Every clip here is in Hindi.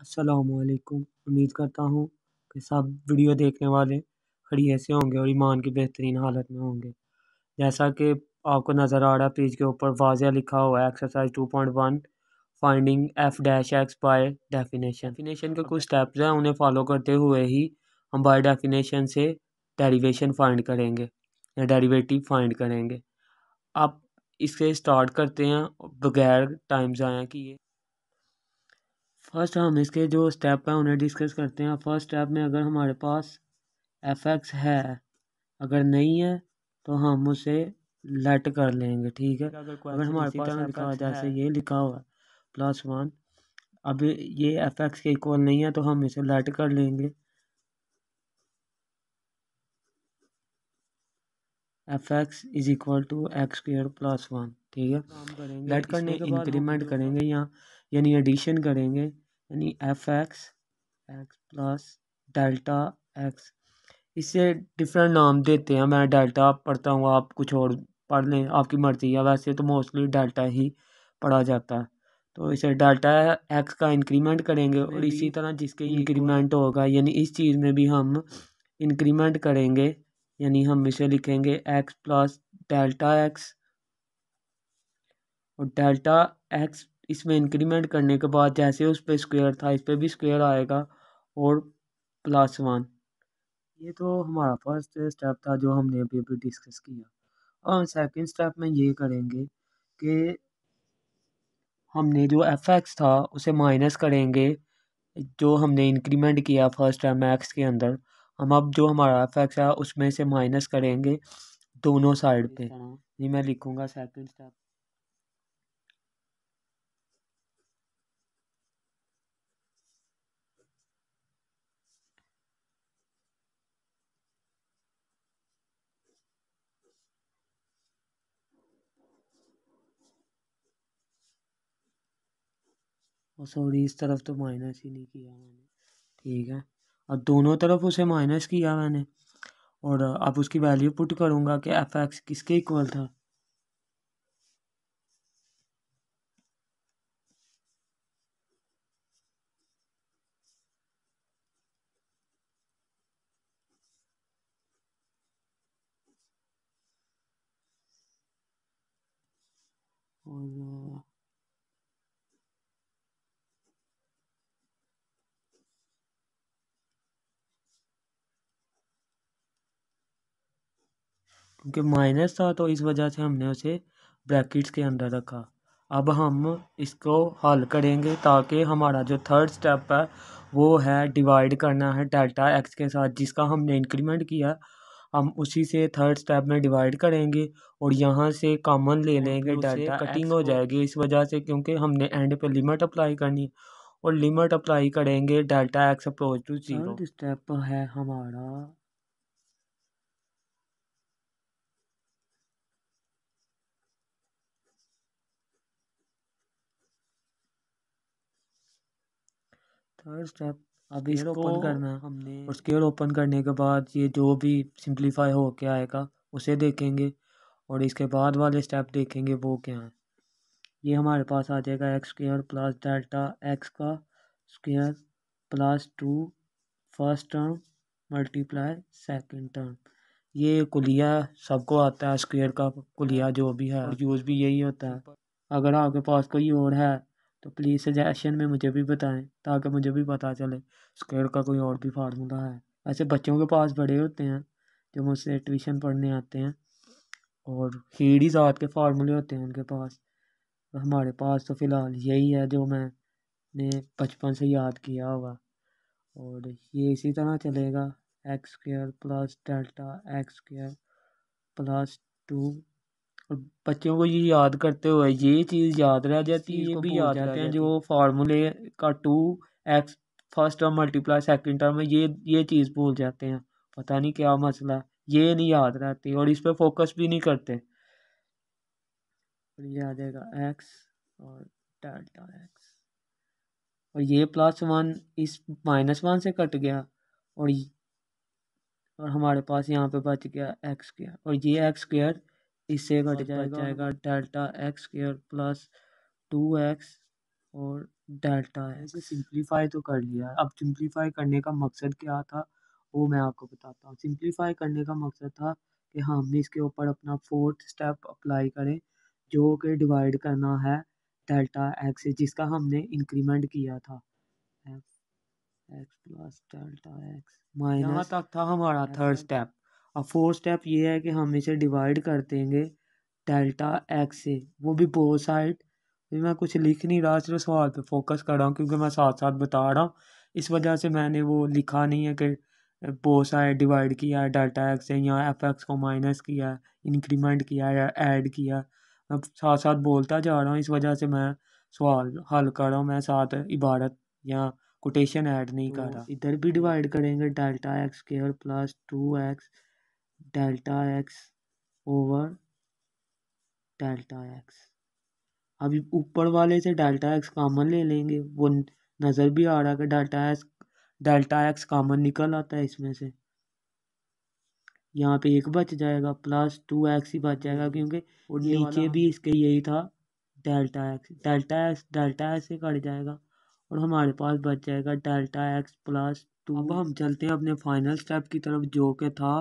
असलकुम उम्मीद करता हूँ कि सब वीडियो देखने वाले खड़ी ऐसे होंगे और ईमान की बेहतरीन हालत में होंगे। जैसा कि आपको नज़र आ रहा है, पेज के ऊपर वाजिया लिखा हुआ है exercise two point one finding F dash X by definition definition के कुछ स्टेप्स हैं, उन्हें फॉलो करते हुए ही हम बाय डेफिनेशन से डेरिवेशन फाइंड करेंगे, या डेरिवेटिव फाइंड करेंगे। अब इससे स्टार्ट करते हैं, बगैर टाइम ज़ाया किए। फ़र्स्ट हम इसके जो स्टेप हैं उन्हें डिस्कस करते हैं। फ़र्स्ट स्टेप में अगर हमारे पास एफ़ एक्स है अगर नहीं है तो हम उसे लेट कर लेंगे ठीक है? अगर हमारे पास लिखा जैसे ये लिखा हुआ है प्लस वन अब ये एफ़ एक्स के इक्वल नहीं है तो हम इसे लेट कर लेंगे। F X is equal to X square plus one ठीक है? लेट करने के इंक्रीमेंट करेंगे यहाँ। यानी एडिशन करेंगे यानी F X X plus delta X इसे डिफरेंट नाम देते हैं मैं डेल्टा पढ़ता हूँ आप कुछ और पढ़ लें आपकी मर्ज़ी है। वैसे तो मोस्टली डेल्टा ही पढ़ा जाता है। तो इसे डेल्टा एक्स का इंक्रीमेंट करेंगे और इसी तरह जिसके इंक्रीमेंट होगा यानी इस चीज़ में भी हम इंक्रीमेंट करेंगे यानी हम इसे लिखेंगे एक्स प्लस डेल्टा एक्स और डेल्टा एक्स इसमें इंक्रीमेंट करने के बाद जैसे उस पर स्क्वेयर था इस पर भी स्क्वेयर आएगा और प्लस वन ये तो हमारा फ़र्स्ट स्टेप था जो हमने अभी अभी डिस्कस किया। और सेकंड स्टेप में ये करेंगे कि हमने जो एफ़ एक्स था उसे माइनस करेंगे जो हमने इंक्रीमेंट किया फ़र्स्ट टाइम एक्स के अंदर। हम अब जो हमारा एफ़ एक्स है उसमें से माइनस करेंगे दोनों साइड पे। ये मैं लिखूँगा सेकंड स्टेप और सॉरी, इस तरफ़ तो माइनस ही नहीं किया मैंने। ठीक है? और दोनों तरफ़ उसे माइनस किया मैंने। और अब उसकी वैल्यू पुट करूँगा कि एफ़ एक्स किसके इक्वल था। और क्योंकि माइनस था तो इस वजह से हमने उसे ब्रैकेट्स के अंदर रखा। अब हम इसको हल करेंगे ताकि हमारा जो थर्ड स्टेप है वो है डिवाइड करना है डेल्टा एक्स के साथ जिसका हमने इंक्रीमेंट किया। हम उसी से थर्ड स्टेप में डिवाइड करेंगे और यहाँ से कॉमन ले लेंगे डेल्टा कटिंग हो जाएगी। इस वजह से क्योंकि हमने एंड पे लिमिट अप्लाई करनी है और लिमिट अप्लाई करेंगे delta X approach to zero step है हमारा थर्ड स्टेप अब इसको ओपन करना हमने और स्केल ओपन करने के बाद ये जो भी सिंप्लीफाई हो के आएगा उसे देखेंगे। और इसके बाद वाले स्टेप देखेंगे वो क्या है। ये हमारे पास आ जाएगा x square plus delta x का square plus two first term multiply second term ये कुलिया सबको आता है स्क्वेयर का कुलिया जो भी है यूज़ भी यही होता है। अगर आपके पास कोई और है तो प्लीज़ सजेशन में मुझे भी बताएँ, ताकि मुझे भी पता चले स्क्वायर का कोई और भी फार्मूला है। ऐसे बच्चों के पास बड़े होते हैं, जो मुझसे ट्यूशन पढ़ने आते हैं, और हीडी ज़ात के फार्मूले होते हैं उनके पास। हमारे पास तो फ़िलहाल यही है जो मैंने बचपन से याद किया होगा। और ये इसी तरह चलेगा x square plus delta x square plus two और बच्चों को ये याद करते हुए ये चीज़ याद रह जाती है ये भी याद रहते हैं जो। फार्मूले का two x first term multiply second term में ये ये चीज़ भूल जाते हैं। पता नहीं क्या मसला ये नहीं याद रहती और इस पर फोकस भी नहीं करते। और ये आ जाएगा एक्स और डेल्टा एक्स। और ये प्लस वन इस माइनस वन से कट गया और और हमारे पास यहाँ पे बच गया एक्स स्क्र और ये एक्स स्क्र इससे घट जाएगा जाएगा delta x square plus two x और डेल्टा ऐसे सिंप्लीफाई तो कर लिया अब सिंप्लीफाई करने का मकसद क्या था वो मैं आपको बताता हूँ। सिंप्लीफाई करने का मकसद था कि हम इसके ऊपर अपना फोर्थ स्टेप अप्लाई करें जो कि डिवाइड करना है डेल्टा एक्स से जिसका हमने इंक्रीमेंट किया था। X plus delta x minus तक था हमारा थर्ड स्टेप। अब फोर्थ स्टेप ये है कि हम इसे डिवाइड कर देंगे डेल्टा एक्स से। वो भी बोथ साइड भी मैं कुछ लिख नहीं रहा सिर्फ़ सवाल पे फोकस कर रहा हूँ क्योंकि मैं साथ साथ बता रहा हूँ। इस वजह से मैंने वो लिखा नहीं है कि बोथ साइड डिवाइड किया है डाटा एक्स से या एफ़ एक्स को माइनस किया है इंक्रीमेंट किया है या ऐड किया मैं साथ साथ बोलता जा रहा हूँ इस वजह से मैं सवाल हल कर रहा हूँ मैं साथ इबारत या कोटेशन ऐड नहीं कर रहा। इधर भी डिवाइड करेंगे delta x square plus two x delta x over delta x. अभी ऊपर वाले से डेल्टा एक्स कॉमन ले लेंगे वो नज़र भी आ रहा है कि delta x delta x common निकल आता है इसमें से। यहाँ पे एक बच जाएगा प्लस टू एक्स ही बच जाएगा क्योंकि और नीचे भी इसके यही था delta x. Delta x delta x से कट जाएगा और हमारे पास बच जाएगा डेल्टा एक्स प्लस टू। अब हम चलते हैं अपने फाइनल स्टेप की तरफ़ जो कि था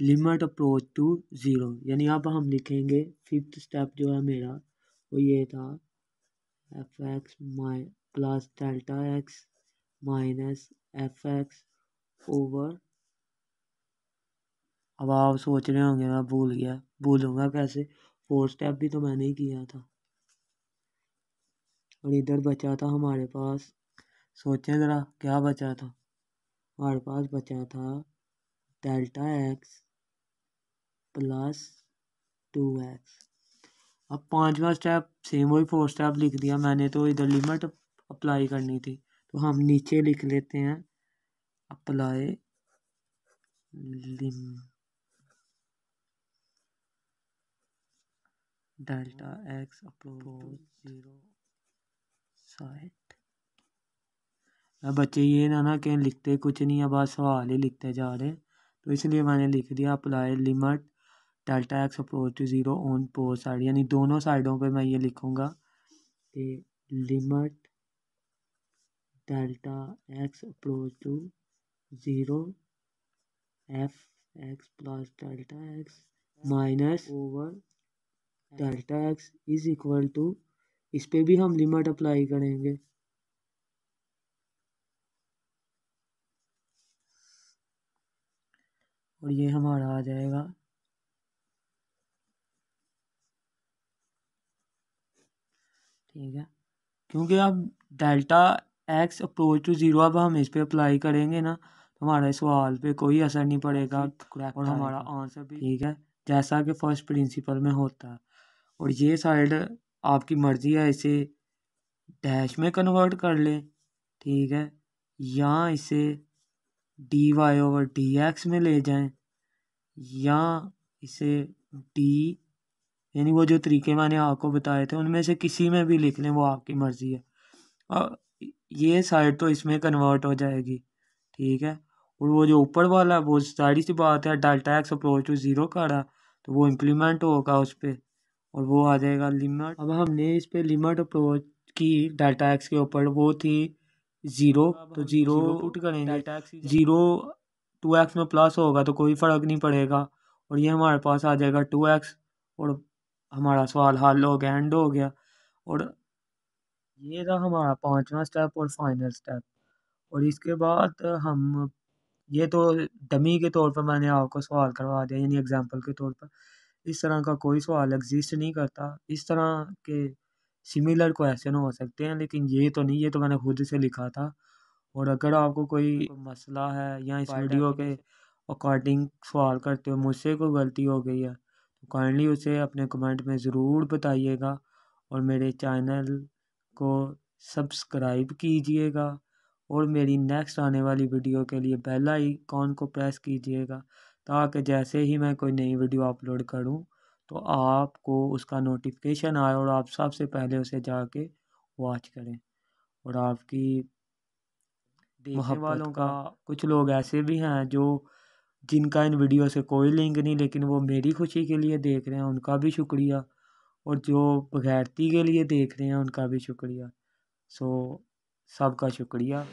लिमिट अप्रोच टू ज़ीरो यानी अब हम लिखेंगे फिफ्थ स्टेप जो है मेरा, वो ये था एफ़ एक्स माइ plus delta x minus f x over अब आप सोच रहे होंगे, मैं भूल गया, भूलूँगा कैसे? फोर स्टेप भी तो मैंने ही किया था। और इधर बचा था हमारे पास, सोचें ज़रा, क्या बचा था? हमारे पास बचा था delta x plus two x अब पांचवा स्टेप सेम वही फोर स्टेप लिख दिया मैंने तो इधर लिमिट अप्लाई करनी थी। तो हम नीचे लिख लेते हैं apply lim delta x approach zero side बच्चे ये ना ना कहीं, लिखते कुछ नहीं है बस सवाल ही लिखते जा रहे तो इसलिए मैंने लिख दिया apply limit delta x approach to zero on both side यानी दोनों साइडों पे मैं ये लिखूँगा कि limit delta x approach to zero f x plus delta x minus over delta x is equal to इस पर भी हम लिमिट अप्लाई करेंगे। और ये हमारा आ जाएगा। ठीक है। क्योंकि अब delta x approach to zero अब हम इस पर अप्लाई करेंगे ना तो हमारे सवाल पे कोई असर नहीं पड़ेगा। और हमारा आंसर भी ठीक है जैसा कि फ़र्स्ट प्रिंसिपल में होता है। और ये साइड आपकी मर्ज़ी है इसे डैश में कन्वर्ट कर लें ठीक है। या इसे d y over d x में ले जाएँ या इसे डी यानी वो जो तरीके मैंने आपको बताए थे उनमें से किसी में भी लिख लें वो आपकी मर्ज़ी है। और ये साइड तो इसमें कन्वर्ट हो जाएगी ठीक है? और वो जो ऊपर वाला वो सारी सी बात है delta x approach to zero का रहा तो वो इम्प्लीमेंट होगा उस पर और वो आ जाएगा लिमिट अब हमने इस पर लिमिट अप्रोच की डाल्टा एक्स के ऊपर वो थी ज़ीरो तो ज़ीरो पुट करेंगे। ज़ीरो टू एक्स में प्लस होगा तो कोई फ़र्क नहीं पड़ेगा और ये हमारे पास आ जाएगा टू एक्स और हमारा सवाल हल हो गया एंड हो गया। और ये था हमारा पांचवा स्टेप और फाइनल स्टेप और इसके बाद हम ये तो डमी के तौर पर मैंने आपको सवाल करवा दिया यानी एग्जांपल के तौर पर। इस तरह का कोई सवाल एग्जिस्ट नहीं करता। इस तरह के सिमिलर क्वेश्चन हो सकते हैं लेकिन ये तो नहीं ये तो मैंने खुद से लिखा था। और अगर आपको कोई मसला है या इस वीडियो के अकॉर्डिंग सवाल करते हो मुझसे कोई गलती हो गई है तो काइंडली उसे अपने कमेंट में ज़रूर बताइएगा और मेरे चैनल को सब्सक्राइब कीजिएगा और मेरी नेक्स्ट आने वाली वीडियो के लिए बेल आइकॉन को प्रेस कीजिएगा ताकि जैसे ही मैं कोई नई वीडियो अपलोड करूँ तो आपको उसका नोटिफिकेशन आए और आप सबसे पहले उसे जाके वॉच करें। और आपकी देखने वालों का कुछ लोग ऐसे भी हैं जो जिनका इन वीडियो से कोई लिंक नहीं, लेकिन वो मेरी खुशी के लिए देख रहे हैं, उनका भी शुक्रिया। और जो बगैरती के लिए देख रहे हैं, उनका भी शुक्रिया। सो, सबका शुक्रिया।